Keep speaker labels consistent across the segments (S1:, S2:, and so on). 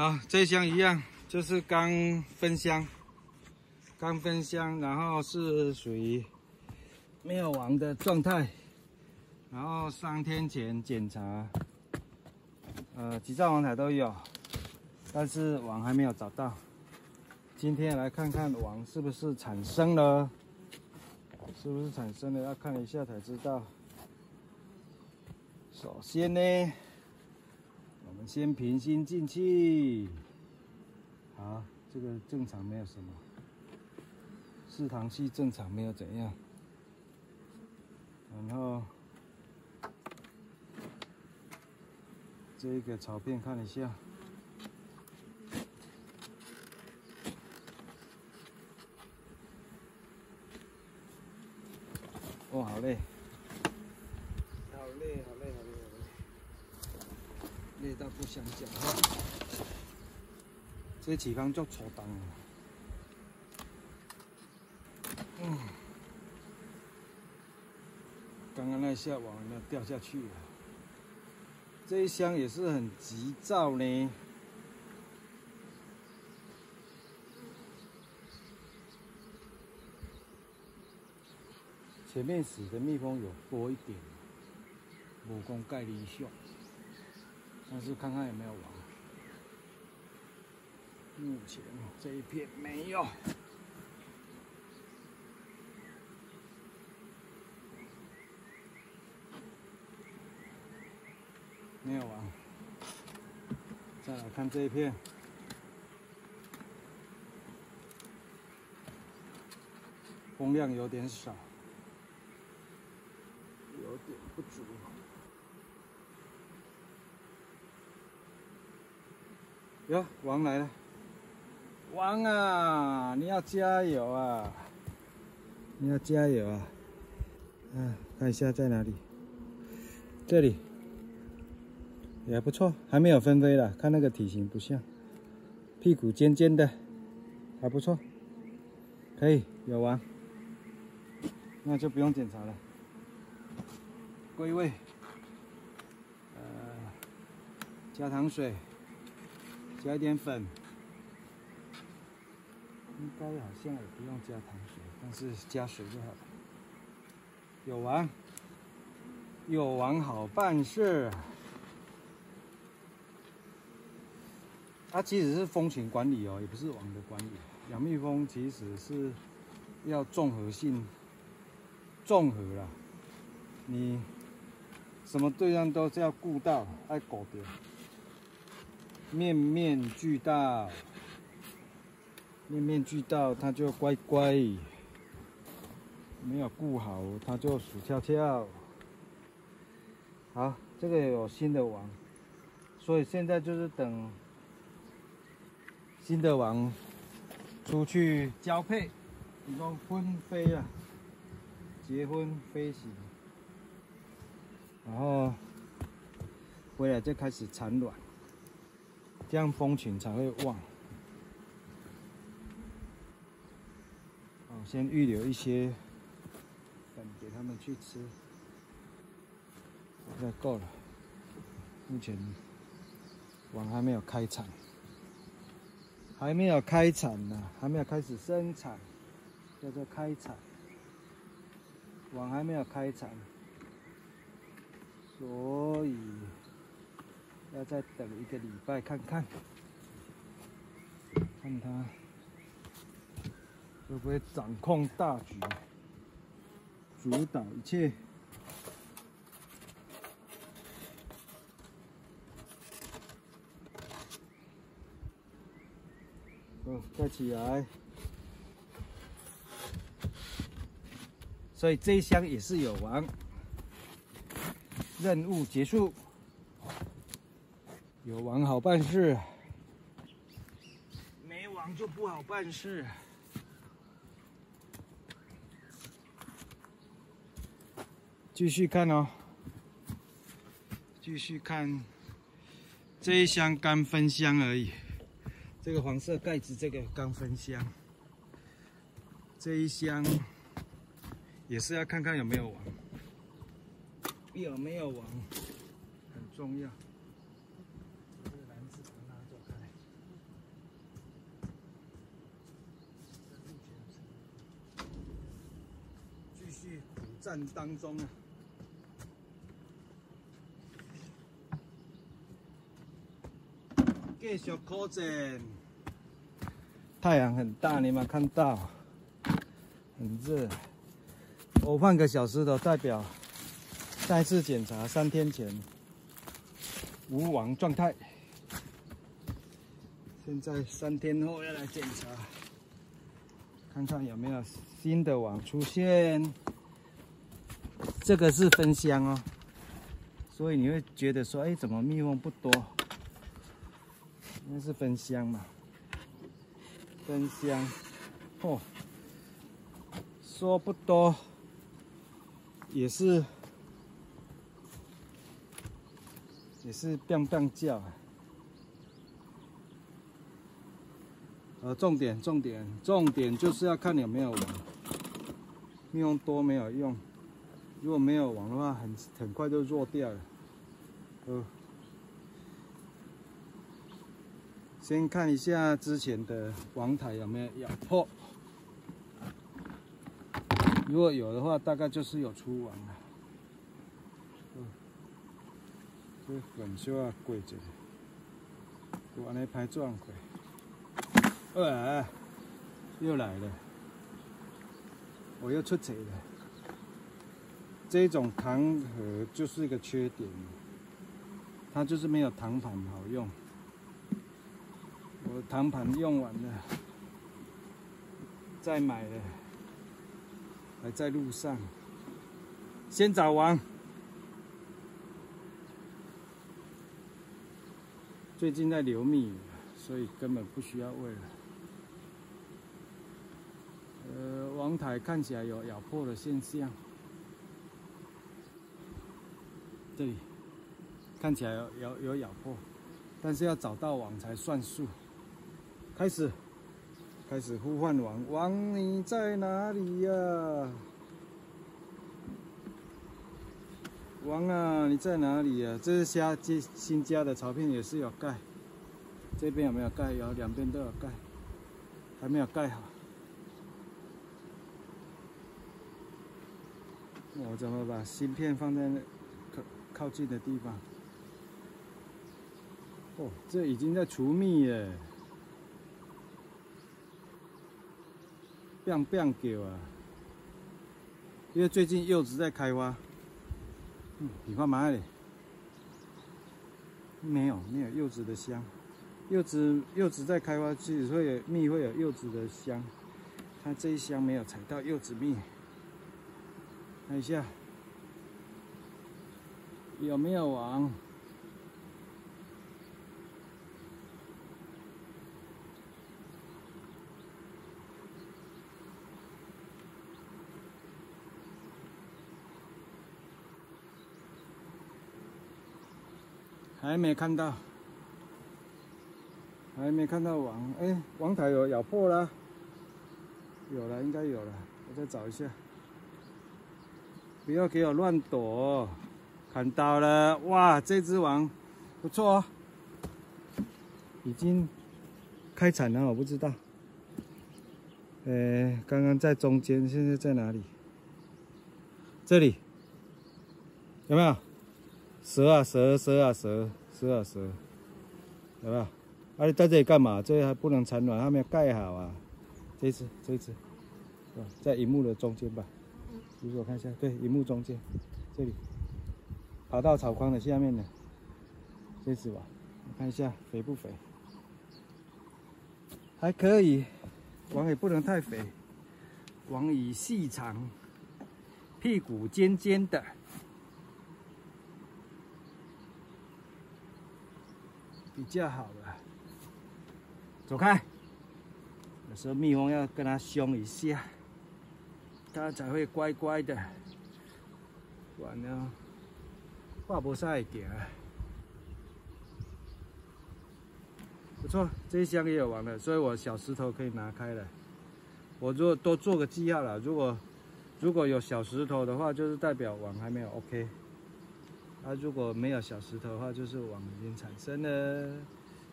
S1: 好，这箱一样，就是刚分箱，刚分箱，然后是属于没有网的状态，然后三天前检查，呃，几兆网台都有，但是网还没有找到。今天来看看网是不是产生了，是不是产生了？要看一下才知道。首先呢。先平心静气，好，这个正常没有什么，四糖系正常没有怎样，然后这个草片看一下，哦，好累。好累哦累到不想讲话，这起方就错档了。嗯，刚刚那下网要掉下去了。这一箱也是很急躁呢。前面死的蜜蜂有多一点，武功盖理想。但是看看有没有王，目前这一片没有，没有王。再来看这一片，风量有点少，有点不足。哟，王来了！王啊，你要加油啊！你要加油啊！嗯，看一下在哪里？这里也不错，还没有分飞了。看那个体型不像，屁股尖尖的，还不错，可以有王，那就不用检查了。归位，呃，加糖水。加一点粉，应该好像也不用加糖水，但是加水就好。有王，有王好办事。它其实是蜂群管理哦，也不是王的管理。养蜜蜂其实是要综合性，综合啦。你什么对象都是要顾到，爱顾到。面面俱到，面面俱到，它就乖乖；没有顾好，它就死翘翘。好，这个有新的王，所以现在就是等新的王出去交配，你说婚飞啊，结婚飞行，然后回来就开始产卵。这样蜂群才会旺。好，先预留一些粉给他们去吃，应该够了。目前网还没有开产，还没有开产呢，还没有开始生产，叫做开产。网还没有开产，所。再等一个礼拜看看，看他会不会掌控大局，主导一切。嗯，盖起来。所以这一箱也是有王，任务结束。有王好办事，没王就不好办事。继续看哦，继续看这一箱刚分箱而已。这个黄色盖子，这个刚分箱，这一箱也是要看看有没有王，有没有王很重要。战当中啊。继续苦战，太阳很大，你们看到，很热。我半个小时的代表，再次检查三天前无网状态，现在三天后要来检查，看看有没有新的网出现。这个是分箱哦，所以你会觉得说，哎，怎么蜜蜂不多？那是分香嘛，分香，哦，说不多，也是，也是棒棒叫。呃，重点重点重点就是要看有没有，蜜蜂多没有用，如果没有网的话，很很快就弱掉了，呃。先看一下之前的网台有没有咬破，如果有的话，大概就是有出网了。嗯，这粉小啊贵着，我安尼拍壮快。哎，又来了，我又出贼了。这种糖盒就是一个缺点，它就是没有糖盘好用。我糖盘用完了，再买了，还在路上。先找王，最近在流蜜，所以根本不需要喂了。呃，王台看起来有咬破的现象，这里看起来有有有咬破，但是要找到网才算数。开始，开始呼唤王王，你在哪里呀？王啊，你在哪里呀？这是虾新新加的槽片，也是有盖。这边有没有盖？有，两边都有盖，还没有盖好。我怎么把芯片放在那靠近的地方？哦，这已经在除蜜了。变变叫啊！因为最近柚子在开花，嗯，你看嘛嘞？没有，没有柚子的香。柚子柚子在开花，其实会有蜜，会有柚子的香。它这一箱没有采到柚子蜜，看一下有没有王。还没看到，还没看到网，哎，网台有咬破了，有了，应该有了，我再找一下，不要给我乱躲，看到了，哇，这只王不错哦，已经开产了，我不知道，呃，刚刚在中间，现在在哪里？这里，有没有？蛇啊蛇，蛇啊蛇，蛇啊蛇，有没有？啊，你在这里干嘛？这里还不能产卵，还没有盖好啊。这一只，这一只，在荧幕的中间吧？嗯如果看一下，对，荧幕中间，这里，跑到草筐的下面的，这只吧？我看一下肥不肥？还可以，网也不能太肥，网以细长，屁股尖尖的。比较好了，走开。有时候蜜蜂要跟它凶一下，它才会乖乖的。完了，画不晒点。不错，这一箱也有完了，所以我小石头可以拿开了。我如果多做个记号了，如果如果有小石头的话，就是代表网还没有 OK。啊，如果没有小石头的话，就是网已经产生了，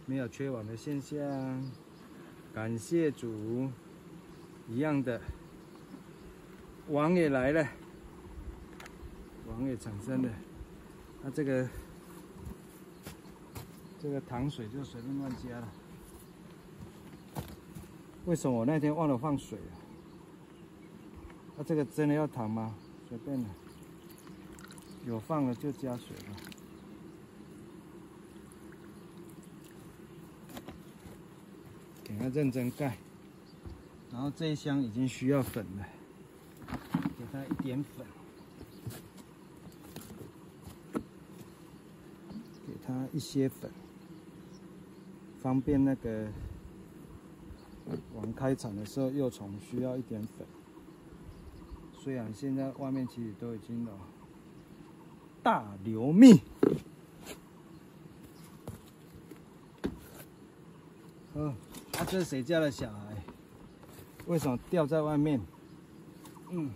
S1: 没有缺网的现象。感谢主，一样的，网也来了，网也产生了。那这个这个糖水就随便乱加了。为什么我那天忘了放水啊？那这个真的要糖吗？随便了，有放了就加水吧。给它认真盖。然后这一箱已经需要粉了，给它一点粉，给它一些粉，方便那个往开场的时候幼虫需要一点粉。虽然现在外面其实都已经有大流蜜，嗯，啊，这是谁家的小孩？为什么掉在外面？嗯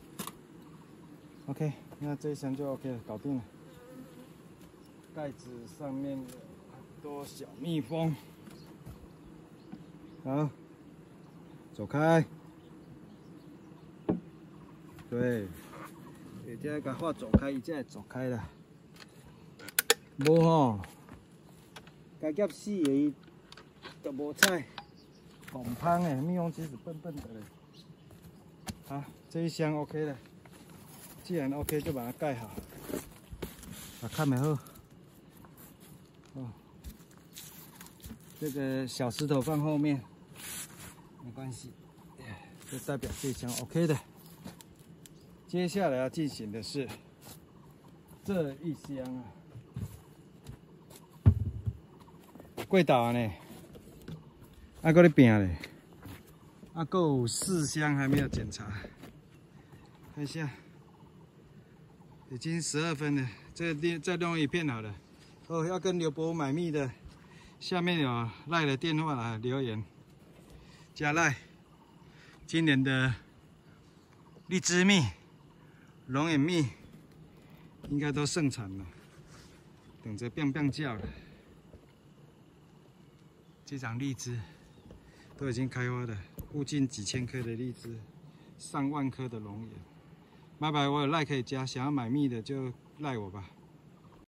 S1: ，OK，那这一箱就 OK 了，搞定了。盖子上面有很多小蜜蜂。好，走开。对，你这个话走开，伊才会走开啦。无吼，该夹死的伊都无采。红胖诶，蜜蜂其实笨笨的嘞。啊，这一箱 OK 了。既然 OK，就把它盖好。啊，看没好。哦，这个小石头放后面，没关系，就代表这箱 OK 的。接下来要进行的是这一箱啊，贵岛呢？啊，搁咧拼咧，啊，搁有四箱还没有检查，看一下，已经十二分了，这另再弄一片好了。哦，要跟刘伯买蜜的，下面有赖的电话来留言，加赖。今年的荔枝蜜、龙眼蜜应该都盛产了，等着变变叫了。这张荔枝。都已经开花了，附近几千棵的荔枝，上万棵的龙眼。拜拜，我有赖可以加，想要买蜜的就赖我吧。